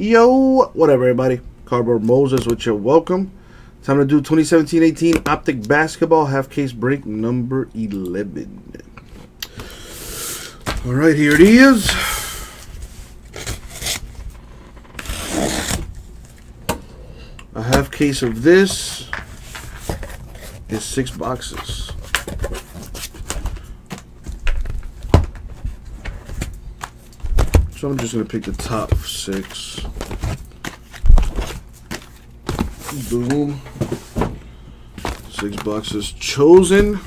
Yo, whatever, everybody. Cardboard Moses with your welcome. Time to do 2017-18 Optic Basketball half case break number 11. All right, here it is. A half case of this is six boxes. So I'm just gonna pick the top six. Boom. Six boxes chosen.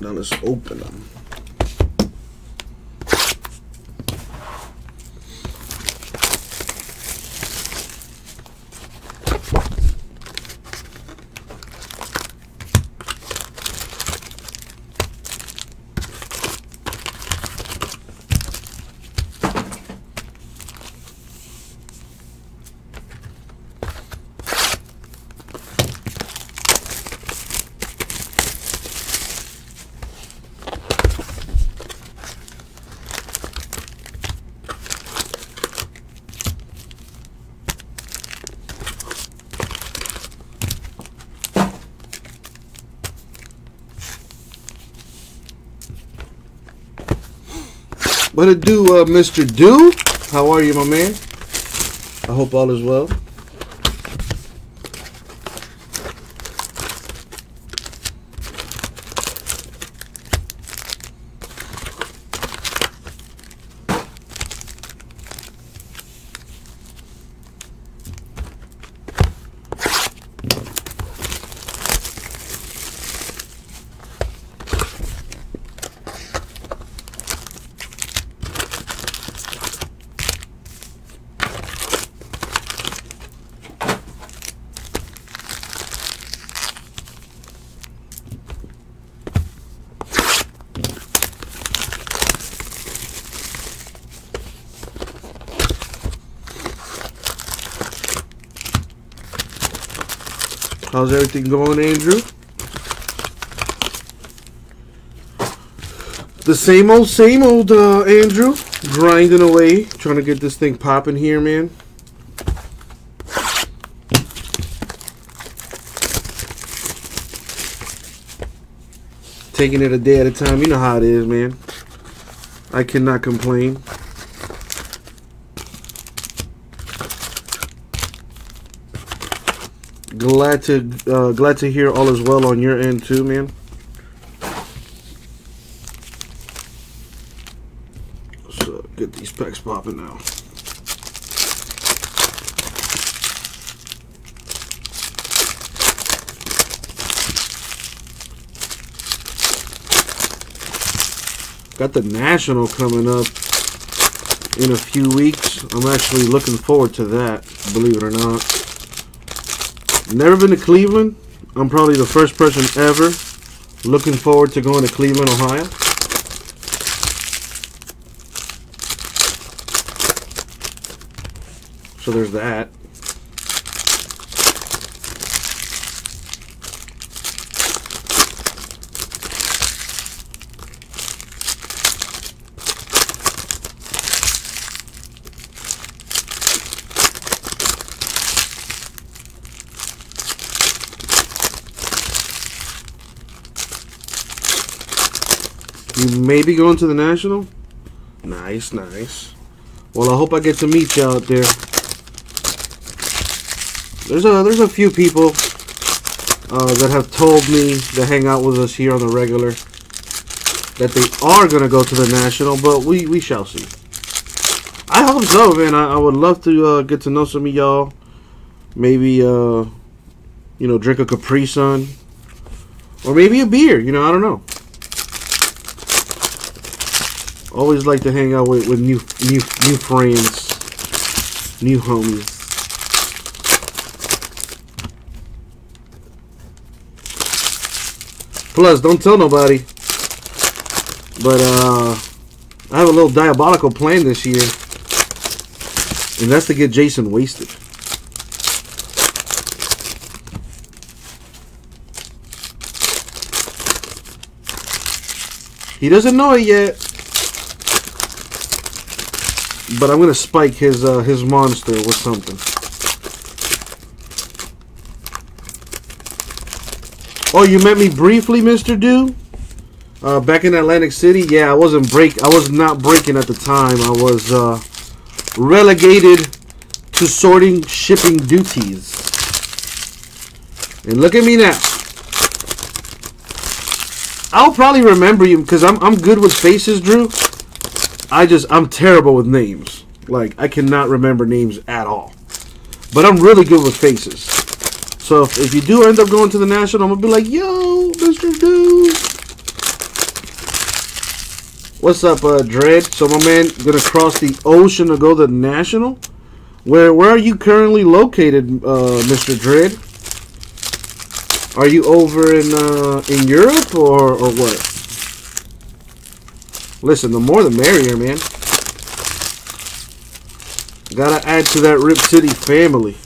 Now let's open them. What it do, uh, Mr. Do? How are you, my man? I hope all is well. How's everything going, Andrew? The same old, same old, uh, Andrew. Grinding away, trying to get this thing popping here, man. Taking it a day at a time. You know how it is, man. I cannot complain. Glad to uh, glad to hear all is well on your end too, man. So get these packs popping now. Got the national coming up in a few weeks. I'm actually looking forward to that, believe it or not. Never been to Cleveland. I'm probably the first person ever looking forward to going to Cleveland, Ohio. So there's that. You may be going to the National? Nice, nice. Well, I hope I get to meet you out there. There's a there's a few people uh, that have told me to hang out with us here on the regular that they are gonna go to the National, but we we shall see. I hope so, man. I, I would love to uh, get to know some of y'all. Maybe uh, you know, drink a Capri Sun, or maybe a beer. You know, I don't know. Always like to hang out with, with new new new friends, new homies. Plus, don't tell nobody. But uh, I have a little diabolical plan this year, and that's to get Jason wasted. He doesn't know it yet. But I'm gonna spike his uh, his monster with something. Oh, you met me briefly, Mr. Do? Uh, back in Atlantic City? Yeah, I wasn't break. I was not breaking at the time. I was uh, relegated to sorting shipping duties. And look at me now. I'll probably remember you because I'm I'm good with faces, Drew. I just I'm terrible with names. Like I cannot remember names at all. But I'm really good with faces. So if, if you do end up going to the national, I'm gonna be like, yo, Mr. Dude. What's up, uh, Dread? So my man gonna cross the ocean to go to the national. Where where are you currently located, uh, Mr. Dread? Are you over in uh, in Europe or or what? Listen, the more the merrier, man. Gotta add to that Rip City family.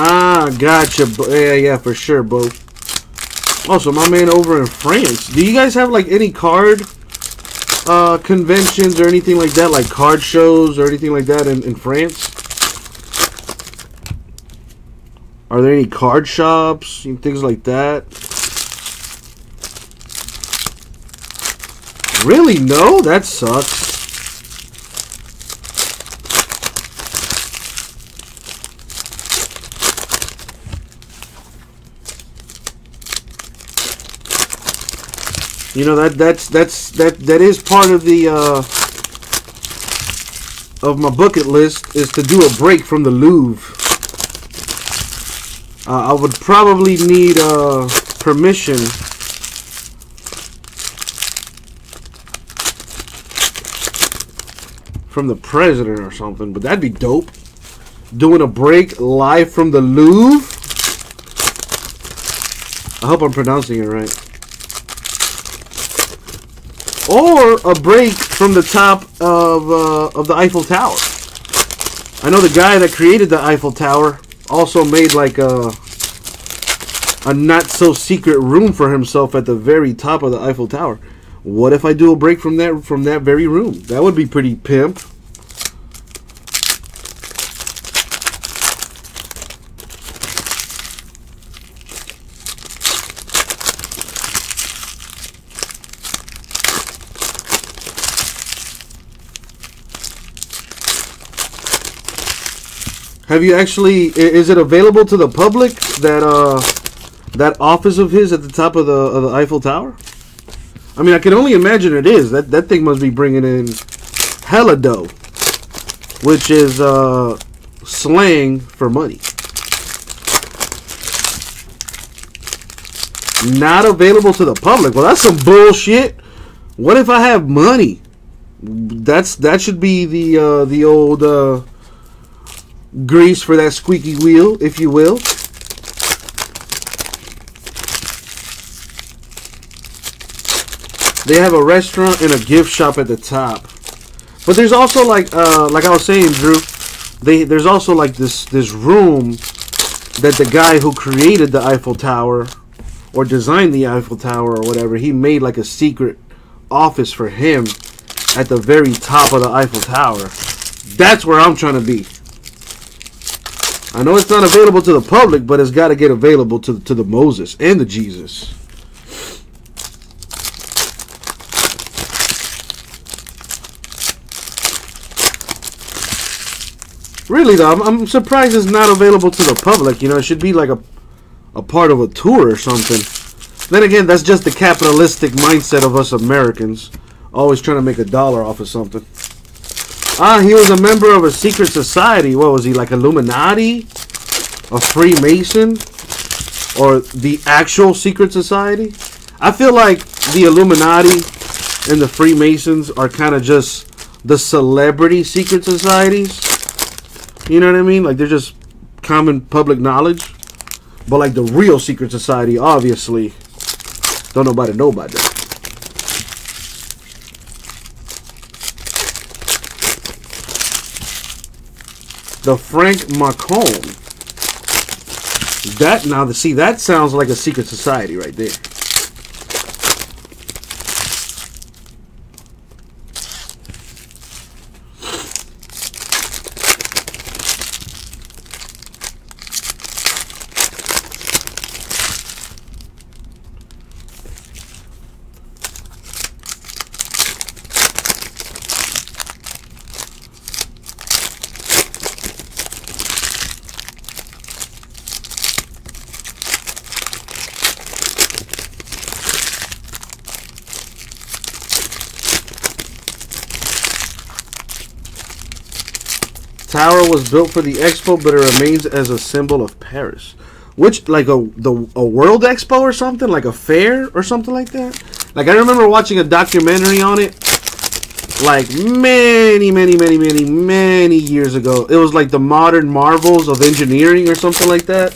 Ah, gotcha. Yeah, yeah, for sure, Bo. Also, my man over in France. Do you guys have like any card uh, conventions or anything like that, like card shows or anything like that in, in France? Are there any card shops and things like that? Really? No? That sucks. You know that that's that's that that is part of the uh, of my bucket list is to do a break from the Louvre. Uh, I would probably need uh, permission from the president or something, but that'd be dope. Doing a break live from the Louvre. I hope I'm pronouncing it right or a break from the top of uh, of the Eiffel Tower. I know the guy that created the Eiffel Tower also made like a a not so secret room for himself at the very top of the Eiffel Tower. What if I do a break from that from that very room? That would be pretty pimp. Have you actually? Is it available to the public that uh that office of his at the top of the of the Eiffel Tower? I mean, I can only imagine it is. That that thing must be bringing in hella dough, which is uh slang for money. Not available to the public. Well, that's some bullshit. What if I have money? That's that should be the uh, the old. Uh, grease for that squeaky wheel, if you will. They have a restaurant and a gift shop at the top. But there's also like uh, like I was saying, Drew, they there's also like this this room that the guy who created the Eiffel Tower or designed the Eiffel Tower or whatever, he made like a secret office for him at the very top of the Eiffel Tower. That's where I'm trying to be. I know it's not available to the public, but it's got to get available to, to the Moses and the Jesus. Really though, I'm, I'm, surprised it's not available to the public. You know, it should be like a a part of a tour or something. Then again, that's just the capitalistic mindset of us Americans, always trying to make a dollar off of something. Ah, he was a member of a secret society. What was he, like Illuminati? A Freemason? Or the actual secret society? I feel like the Illuminati and the Freemasons are kind of just the celebrity secret societies. You know what I mean? Like they're just common public knowledge. But like the real secret society, obviously, don't nobody know about that. the Frank Macomb. That now, the see that sounds like a secret society right there. Tower was built for the expo, but it remains as a symbol of Paris. Which, like a the a World Expo or something, like a fair or something like that. Like I remember watching a documentary on it, like many, many, many, many, many years ago. It was like the modern marvels of engineering or something like that.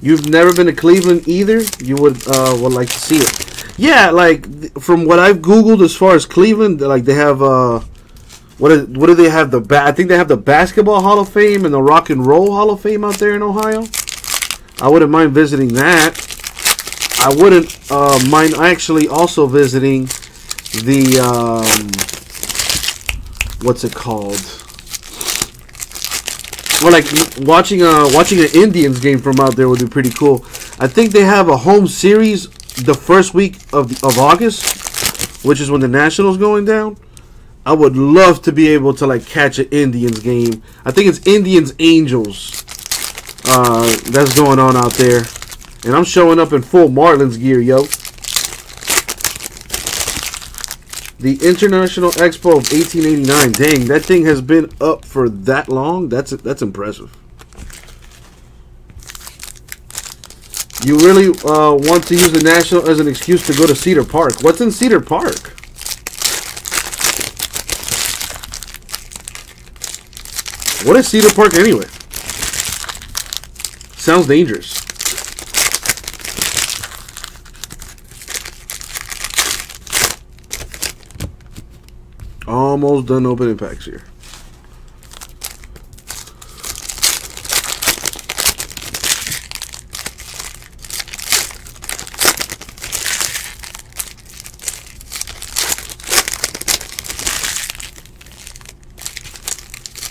You've never been to Cleveland either. You would uh, would like to see it. Yeah, like from what I've googled as far as Cleveland, like they have uh, what is, what do they have? The ba- I think they have the basketball Hall of Fame and the Rock and Roll Hall of Fame out there in Ohio. I wouldn't mind visiting that. I wouldn't uh, mind actually also visiting the um, what's it called? Well, like watching a watching an Indians game from out there would be pretty cool. I think they have a home series the first week of of August, which is when the Nationals going down. I would love to be able to like catch an Indians game. I think it's Indians Angels uh, that's going on out there, and I'm showing up in full Marlins gear, yo. The International Expo of 1889. Dang, that thing has been up for that long. That's that's impressive. You really uh, want to use the National as an excuse to go to Cedar Park. What's in Cedar Park? What is Cedar Park anyway? Sounds dangerous. Almost done opening packs here.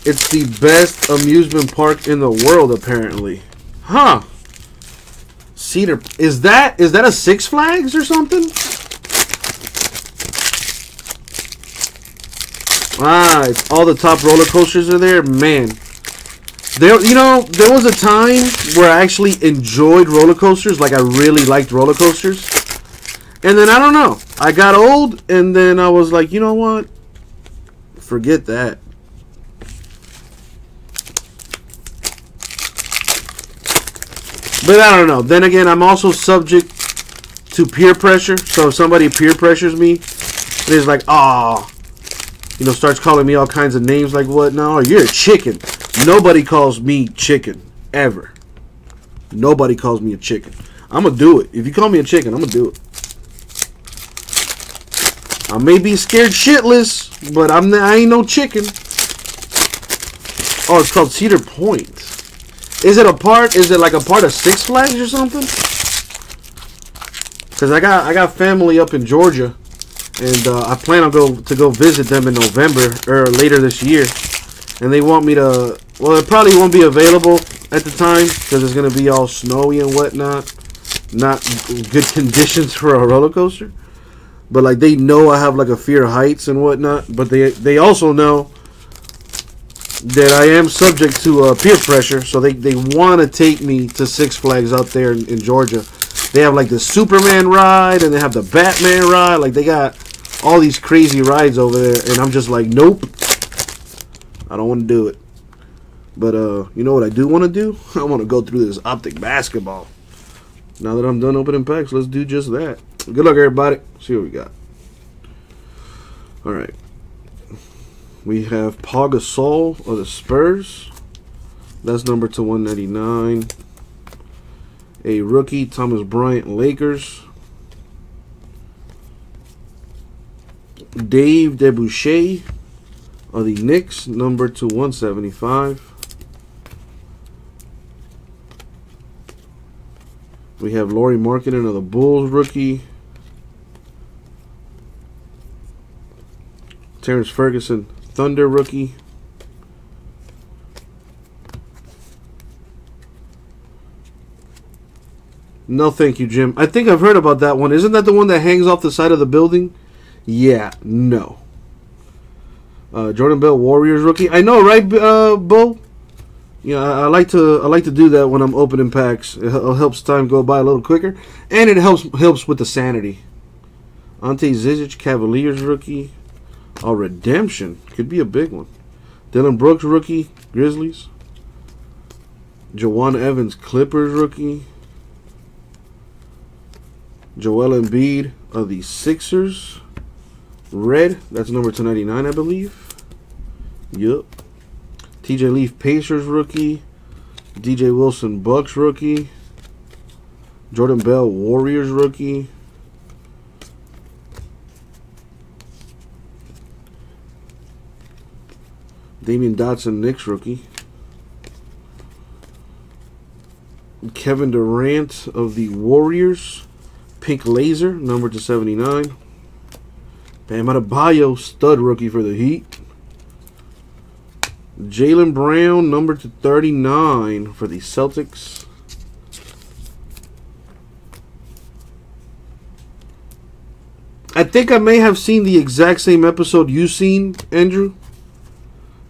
It's the best amusement park in the world, apparently. Huh. Cedar is that is that a Six Flags or something? Ah, it's all the top roller coasters are there. Man, there you know there was a time where I actually enjoyed roller coasters. Like I really liked roller coasters, and then I don't know. I got old, and then I was like, you know what? Forget that. But I don't know. Then again, I'm also subject to peer pressure. So if somebody peer pressures me, it is like, ah, you know, starts calling me all kinds of names like what now? You're a chicken. Nobody calls me chicken ever. Nobody calls me a chicken. I'm gonna do it. If you call me a chicken, I'm gonna do it. I may be scared shitless, but I'm I ain't no chicken. Oh, it's called Cedar Point. Is it a part? Is it like a part of Six Flags or something? Cause I got I got family up in Georgia, and uh, I plan on go to go visit them in November or later this year, and they want me to. Well, it probably won't be available at the time because it's gonna be all snowy and whatnot. Not good conditions for a roller coaster, but like they know I have like a fear of heights and whatnot. But they they also know that I am subject to uh, peer pressure, so they, they want to take me to Six Flags out there in, in, Georgia. They have like the Superman ride and they have the Batman ride. Like they got all these crazy rides over there, and I'm just like, nope, I don't want to do it. But uh, you know what I do want to do? I want to go through this optic basketball. Now that I'm done opening packs, let's do just that. Good luck, everybody. See what we got. All right. We have Pau Gasol of the Spurs. That's number to 199. A rookie, Thomas Bryant, Lakers. Dave DeBusschere of the Knicks, number to 175. We have Lauri Markkanen of the Bulls, rookie. Terrence Ferguson, Thunder rookie. No, thank you, Jim. I think I've heard about that one. Isn't that the one that hangs off the side of the building? Yeah, no. Uh, Jordan Bell, Warriors rookie. I know, right, uh, Bo? Yeah, I, I, like to I like to do that when I'm opening packs. It, it, helps time go by a little quicker, and it helps helps with the sanity. Ante Zizic, Cavaliers rookie. A redemption could be a big one. Dillon Brooks, rookie, Grizzlies. Jawun Evans, Clippers, rookie. Joel Embiid of the Sixers. Red, that's number 299, I believe. Yup. TJ Leaf, Pacers, rookie. DJ Wilson, Bucks, rookie. Jordan Bell, Warriors, rookie. Damyean Dotson, Knicks rookie. Kevin Durant of the Warriors. Pink Laser, number to 79. Bam Adebayo, stud rookie for the Heat. Jaylen Brown, number to 39 for the Celtics. I think I may have seen the exact same episode you seen, Andrew.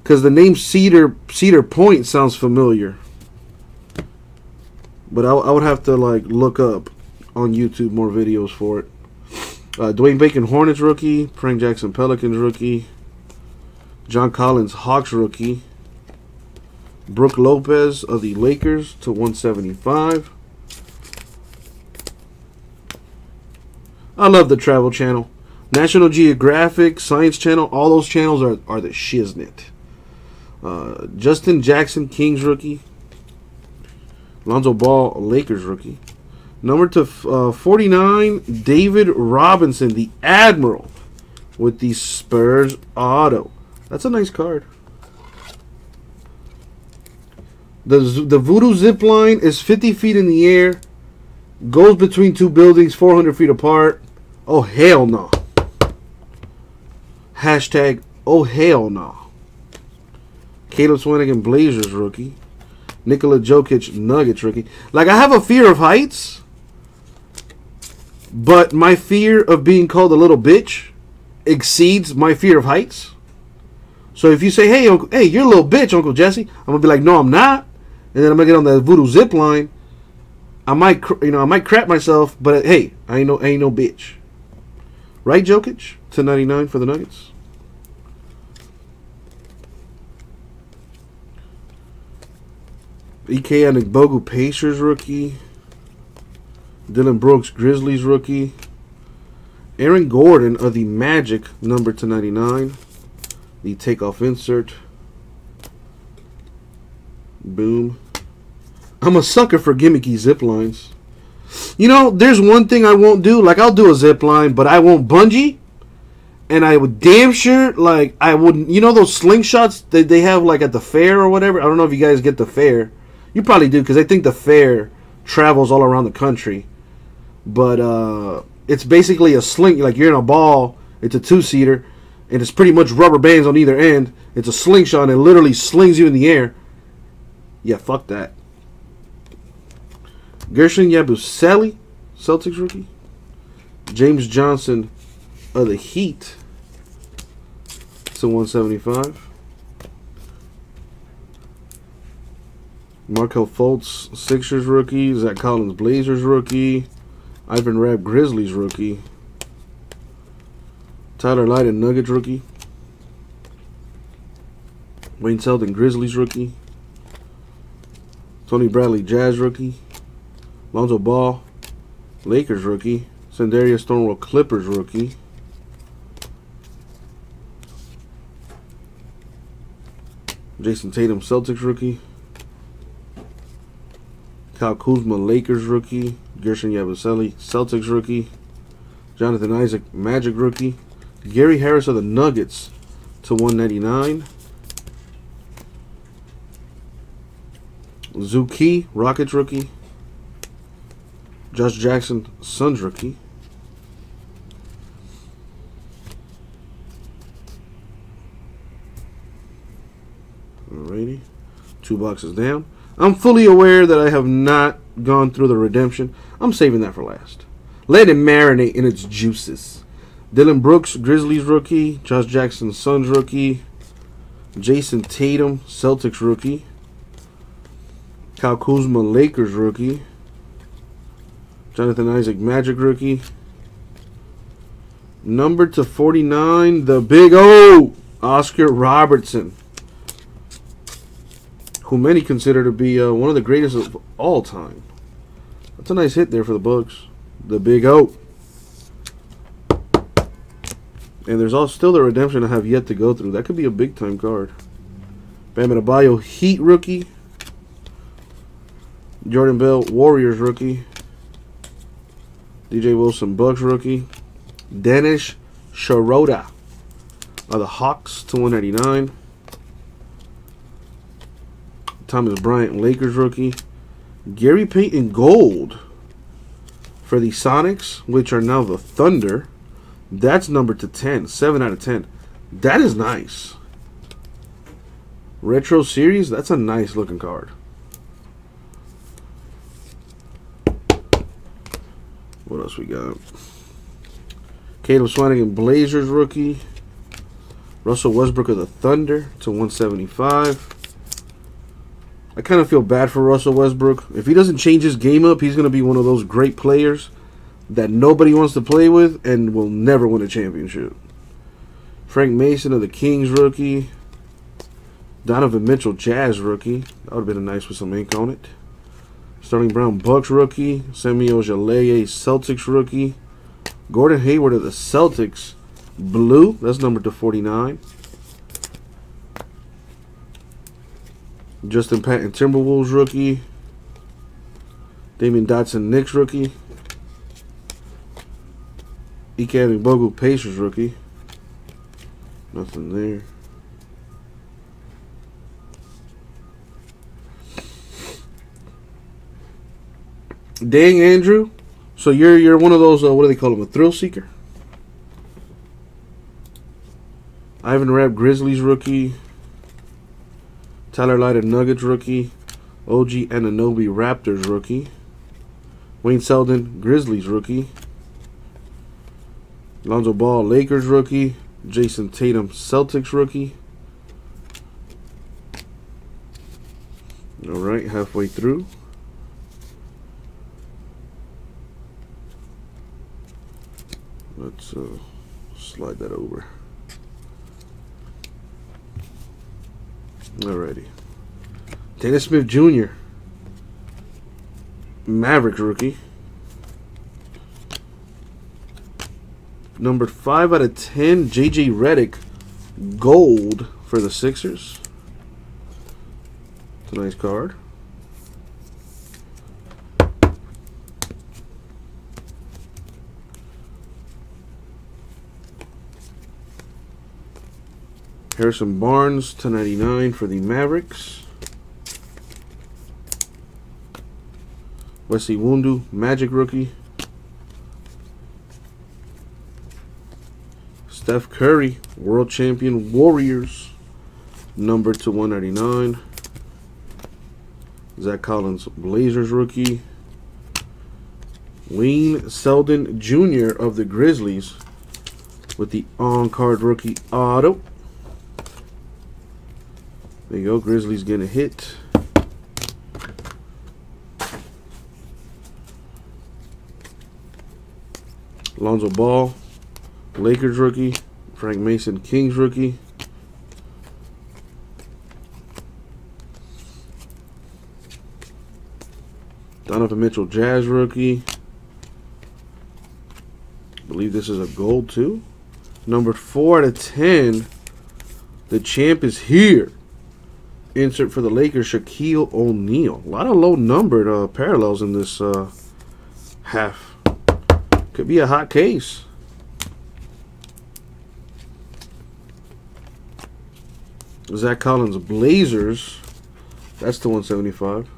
Because the name Cedar Cedar Point sounds familiar. But I, I would have to like look up on YouTube more videos for it. Uh, Dwayne Bacon Hornets rookie, Frank Jackson Pelicans rookie, John Collins Hawks rookie, Brook Lopez of the Lakers to 175. I love the Travel Channel. National Geographic, Science Channel, all those channels are, are the shiznit. Uh, Justin Jackson, Kings rookie. Lonzo Ball, Lakers rookie. Number to uh, 49, David Robinson, the Admiral, with the Spurs auto. That's a nice card. The, the Voodoo zip line is 50 feet in the air, goes between two buildings 400 feet apart. Oh, hell no. Hashtag, oh, hell no. Caleb Swanigan, Blazers rookie. Nikola Jokic, Nuggets rookie. Like, I have a fear of heights, but my fear of being called a little bitch exceeds my fear of heights. So if you say, hey, Uncle, hey, you're a little bitch, Uncle Jesse, I'm going to be like, no, I'm not. And then I'm going to get on that voodoo zip line. I might, you know, I might crap myself, but hey, I ain't no, I ain't no bitch. Right, Jokic? To 99 for the Nuggets. Ike Anigbogu Pacers rookie. Dillon Brooks Grizzlies rookie. Aaron Gordon of the Magic number to 99. The takeoff insert. Boom. I'm a sucker for gimmicky zip lines. You know, there's one thing I won't do. Like, I'll do a zip line, but I won't bungee. And I would damn sure, like, I wouldn't. You know those slingshots that they have, like, at the fair or whatever? I don't know if you guys get the fair. You probably do because I think the fair travels all around the country. But uh, it's basically a sling. Like you're in a ball. It's a two seater, and it's pretty much rubber bands on either end. It's a slingshot and it literally slings you in the air. Yeah, fuck that. Guerschon Yabusele, Celtics rookie. James Johnson of the Heat It's a 175. Markelle Fultz, Sixers rookie. Zach Collins, Blazers rookie. Ivan Rabb, Grizzlies rookie. Tyler Lydon, Nuggets rookie. Wayne Selden, Grizzlies rookie. Tony Bradley, Jazz rookie. Lonzo Ball, Lakers rookie. Sindarius Thornwell, Clippers rookie. Jayson Tatum, Celtics rookie. Kyle Kuzma, Lakers rookie. Guerschon Yabusele, Celtics rookie. Jonathan Isaac, Magic rookie. Gary Harris of the Nuggets to 199. Zhou Qi, Rockets rookie. Josh Jackson, Suns rookie. Alrighty. Two boxes down. I'm fully aware that I have not gone through the redemption. I'm saving that for last. Let it marinate in its juices. Dillon Brooks, Grizzlies rookie. Josh Jackson, Suns rookie. Jayson Tatum, Celtics rookie. Kyle Kuzma, Lakers rookie. Jonathan Isaac, Magic rookie. Number to 49, the Big O, Oscar Robertson. Who many consider to be uh, one of the greatest of all time. That's a nice hit there for the Bucks. The Big O. And there's also still the redemption I have yet to go through. That could be a big time card. Bam Adebayo, Heat rookie. Jordan Bell, Warriors rookie. DJ Wilson, Bucks rookie. Dennis Schroeder of the Hawks to 189. Thomas Bryant, Lakers rookie. Gary Payton Gold for the Sonics, which are now the Thunder. That's numbered to 10. 7 out of 10. That is nice. Retro Series, that's a nice looking card. What else we got? Caleb Swanigan, Blazers rookie. Russell Westbrook of the Thunder to 175. I kind of feel bad for Russell Westbrook. If he doesn't change his game up, he's going to be one of those great players that nobody wants to play with and will never win a championship. Frank Mason of the Kings rookie. Donovan Mitchell Jazz rookie. That would have been a nice with some ink on it. Sterling Brown Bucks rookie. Semi Ojeleye Celtics rookie. Gordon Hayward of the Celtics blue. That's number to 49. Justin Patton Timberwolves rookie. Damyean Dotson Knicks rookie. Ike Bogu Pacers rookie. Nothing there. Dang Andrew. So you're you're one of those uh, what do they call them? A thrill seeker? Ivan Rabb Grizzlies rookie. Tyler Lydon Nuggets rookie. OG Anunoby Raptors rookie. Wayne Selden Grizzlies rookie. Lonzo Ball, Lakers rookie. Jayson Tatum, Celtics rookie. All right, halfway through. Let's uh, slide that over. Alrighty. Dennis Smith Jr. Mavericks rookie. Number 5 out of 10, JJ Redick, gold for the Sixers. It's a nice card. Harrison Barnes, 299 for the Mavericks. Wesley Iwundu, Magic rookie. Steph Curry, World Champion Warriors, number to 199. Zach Collins, Blazers rookie. Wayne Selden Jr. of the Grizzlies with the on-card rookie auto. There you go, Grizzlies getting a hit. Lonzo Ball, Lakers rookie. Frank Mason, Kings rookie. Donovan Mitchell, Jazz rookie. I believe this is a gold too. Number 4 out of 10. The champ is here. Insert for the Lakers, Shaquille O'Neal. A lot of low numbered uh, parallels in this uh, half. Could be a hot case. Zach Collins Blazers. That's the 175.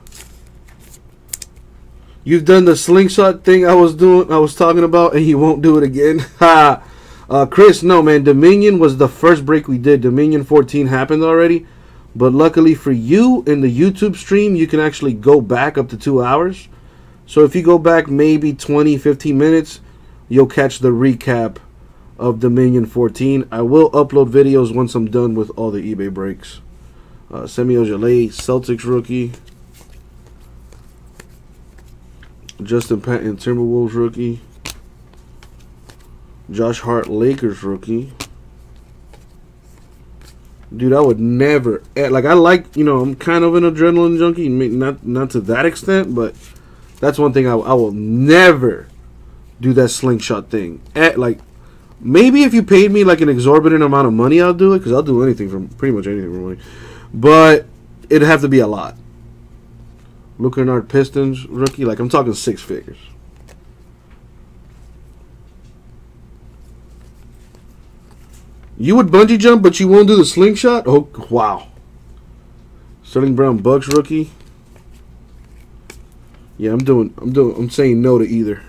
You've done the slingshot thing I was doing, I was talking about, and you won't do it again. Ha! uh, Chris, no man. Dominion was the first break we did. Dominion 14 happened already, but luckily for you in the YouTube stream, you can actually go back up to two hours. So if you go back maybe 20, 15 minutes, you'll catch the recap of Dominion 14. I will upload videos once I'm done with all the eBay breaks. Uh, Semi Celtics rookie. Justin Patton, Timberwolves rookie. Josh Hart, Lakers rookie. Dude, I would never eh, like. I like you know I'm kind of an adrenaline junkie, not not to that extent, but that's one thing I, I will never do that slingshot thing. At, eh, like maybe if you paid me like an exorbitant amount of money, I'll do it because I'll do anything from pretty much anything for money. But it'd have to be a lot. Luke Kennard Pistons rookie, like I'm talking six figures. You would bungee jump, but you won't do the slingshot? Oh, wow. Sterling Brown Bucks rookie. Yeah, I'm doing, I'm doing, I'm saying no to either.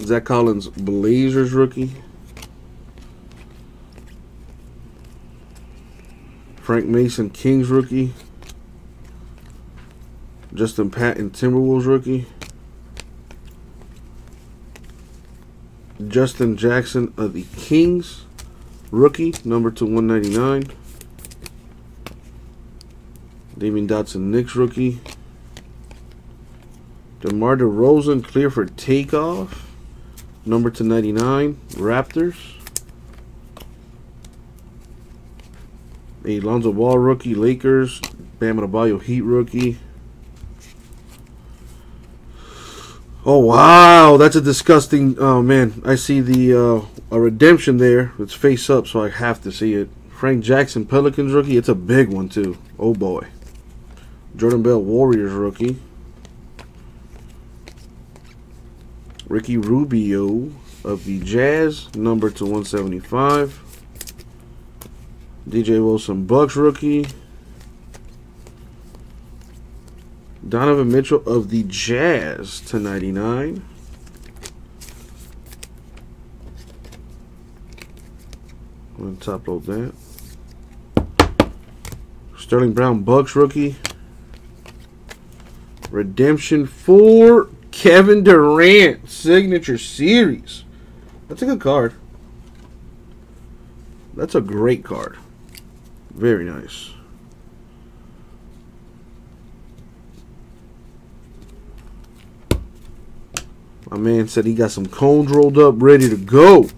Zach Collins Blazers rookie. Frank Mason Kings rookie. Justin Patton Timberwolves rookie. Justin Jackson of the Kings, rookie, number to 199. Damyean Dotson, Knicks rookie. DeMar DeRozan, clear for takeoff, number to 99, Raptors. A Ball rookie, Lakers. Bam Adebayo, Heat rookie. Oh wow, that's a disgusting. Oh man, I see the uh, a redemption there. It's face up, so I have to see it. Frank Jackson, Pelicans rookie. It's a big one too. Oh boy. Jordan Bell, Warriors rookie. Ricky Rubio of the Jazz, number to 175. DJ Wilson, Bucks rookie. Donovan Mitchell of the Jazz to 99. I'm going to top load that. Sterling Brown Bucks rookie. Redemption for Kevin Durant signature series. That's a good card. That's a great card. Very nice. My man said he got some cones rolled up, ready to go.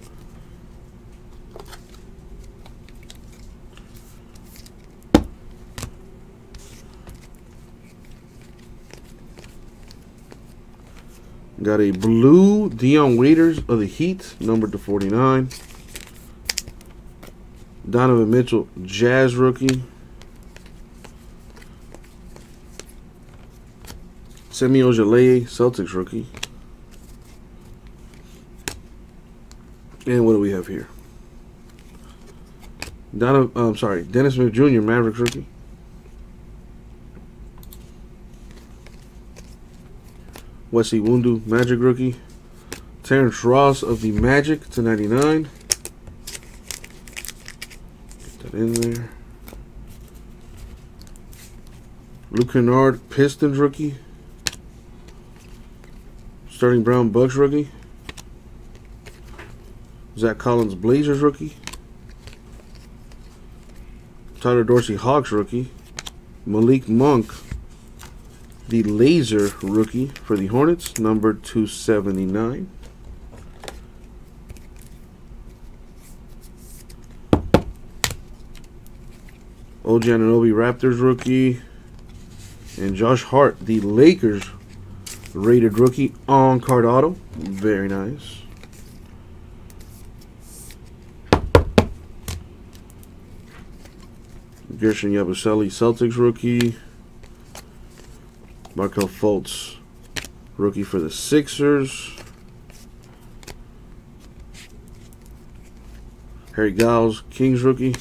Got a blue Dion Waiters of the Heat, numbered to 49. Donovan Mitchell, Jazz rookie. Semi Ojeleye, Celtics rookie. And what do we have here? Donna, I'm sorry, Dennis Smith Jr., Mavericks rookie. Wesley Iwundu, Magic rookie. Terrence Ross of the Magic to 99. Get that in there. Luke Kennard, Pistons rookie. Sterling Brown, Bucks rookie. Zach Collins, Blazers rookie. Tyler Dorsey, Hawks rookie. Malik Monk, the laser rookie for the Hornets, number 279. OG Anunoby Raptors rookie. And Josh Hart, the Lakers rated rookie on card auto. Very nice. Guerschon Yabusele, Celtics rookie. Markelle Fultz, rookie for the Sixers. Harry Giles, Kings rookie.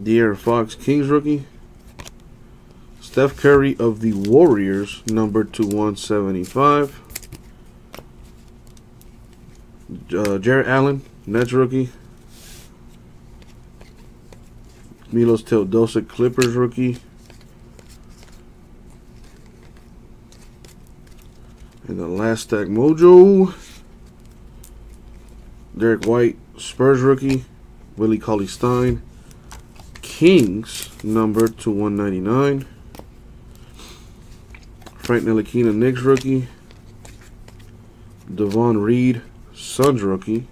De'Aaron Fox, Kings rookie. Steph Curry of the Warriors, number to 175 uh, Jarrett Allen, Nets rookie. Milos Teodosic, Clippers rookie. And the last stack mojo. Derrick White, Spurs rookie. Willie Cauley Stein. Kings, number to 199. Frank Ntilikina, Knicks rookie. Davon Reed, Suns rookie.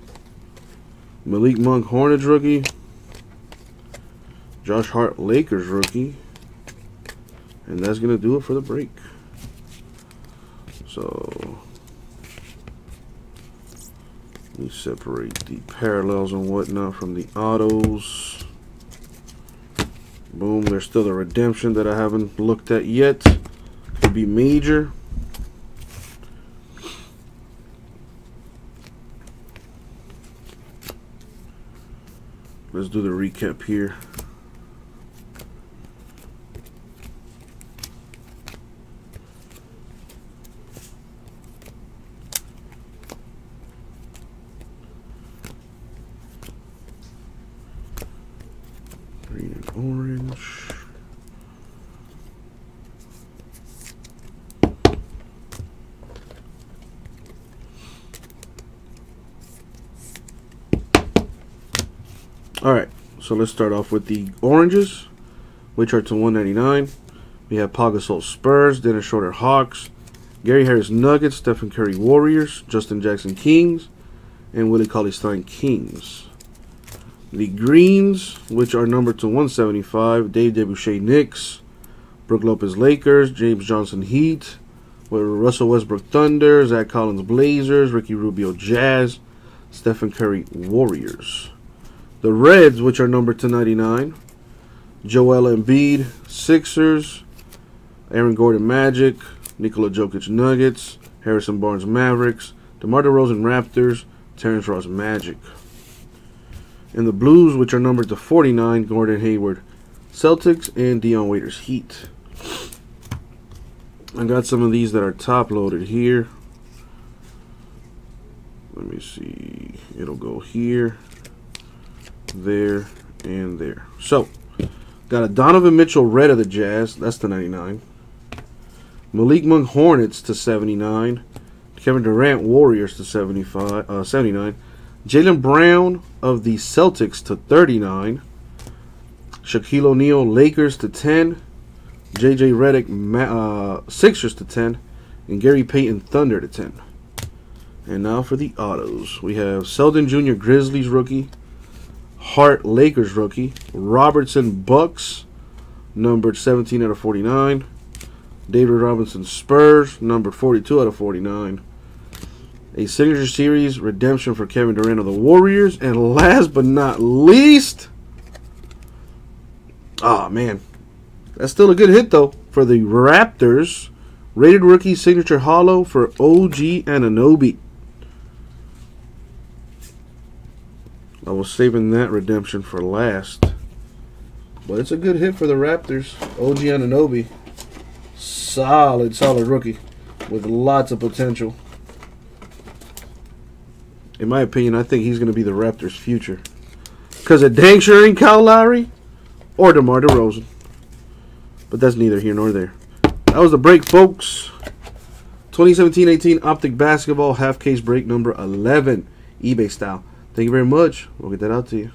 Malik Monk, Hornets rookie. Josh Hart, Lakers rookie. And that's going to do it for the break. So, let me separate the parallels and whatnot from the autos. Boom, there's still the redemption that I haven't looked at yet. Could be major. Let's do the recap here. Green and orange. All right, so let's start off with the oranges, which are to 199. We have Pau Gasol Spurs, Dennis Schroeder Hawks, Gary Harris Nuggets, Stephen Curry Warriors, Justin Jackson Kings, and Willie Cauley Stein Kings. The greens, which are numbered to 175, Dave DeBusschere Knicks, Brook Lopez Lakers, James Johnson Heat, Russell Westbrook Thunder, Zach Collins Blazers, Ricky Rubio Jazz, Stephen Curry Warriors. The Reds, which are numbered to 99, Joel Embiid Sixers, Aaron Gordon Magic, Nikola Jokic Nuggets, Harrison Barnes Mavericks, DeMar DeRozan Raptors, Terrence Ross Magic. And the Blues, which are numbered to 49, Gordon Hayward Celtics and Dion Waiters Heat. I got some of these that are top loaded here. Let me see. It'll go here, there, and there. So, got a Donovan Mitchell red of the Jazz. That's the 99. Malik Monk Hornets to 79. Kevin Durant Warriors to 75, uh, 79. Jaylen Brown of the Celtics to 39. Shaquille O'Neal Lakers to 10. JJ Redick uh, Sixers to 10. And Gary Payton Thunder to 10. And now for the autos. We have Selden Jr. Grizzlies rookie. Hart Lakers rookie. Robertson Bucks numbered 17 out of 49. David Robinson Spurs numbered 42 out of 49 a signature series redemption for Kevin Durant of the Warriors, and last but not least, oh man, that's still a good hit though for the Raptors. Rated rookie signature hollow for OG Anunoby. I was saving that redemption for last. But it's a good hit for the Raptors. OG Anunoby. Solid, solid rookie with lots of potential in my opinion, I think he's going to be the Raptors' future. Because it dang sure ain't Kyle Lowry or DeMar DeRozan. But that's neither here nor there. That was the break, folks. 2017-18 Optic Basketball half case break number 11, eBay style. Thank you very much. We'll get that out to you.